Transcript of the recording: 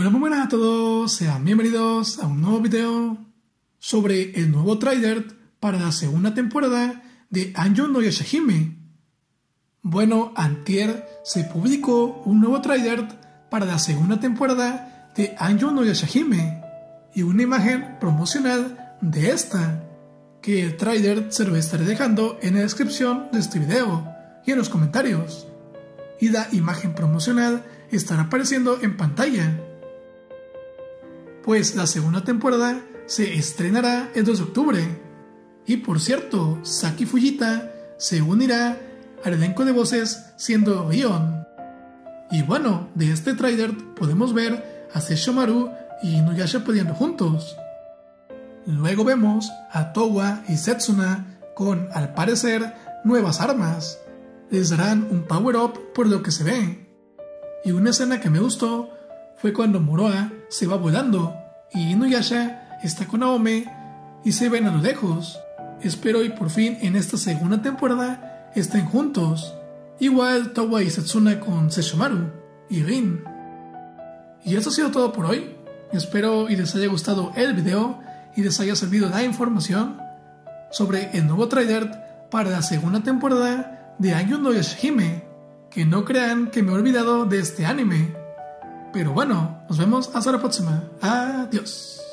Bueno, muy buenas a todos, sean bienvenidos a un nuevo video sobre el nuevo trailer para la segunda temporada de Anjo no Yashahime. Bueno, antier se publicó un nuevo trailer para la segunda temporada de Anjo no Yashahime y una imagen promocional de esta, que el trailer se lo estaré dejando en la descripción de este video y en los comentarios. Y la imagen promocional estará apareciendo en pantalla. Pues la segunda temporada se estrenará el 2 de octubre. Y por cierto, Saki Fujita se unirá al elenco de voces siendo Rion. Y bueno, de este trailer podemos ver a Sesshomaru y Inuyasha peleando juntos. Luego vemos a Towa y Setsuna con, al parecer, nuevas armas. Les darán un power-up por lo que se ve. Y una escena que me gustó fue cuando Moroa se va volando y Inuyasha está con Aome y se ven a lo lejos. Espero y por fin en esta segunda temporada estén juntos. Igual Towa y Setsuna con Sesshomaru y Rin. Y eso ha sido todo por hoy. Espero y les haya gustado el video y les haya servido la información sobre el nuevo trailer para la segunda temporada de Ayun no Yashihime. Que no crean que me he olvidado de este anime. Pero bueno, nos vemos hasta la próxima. Adiós.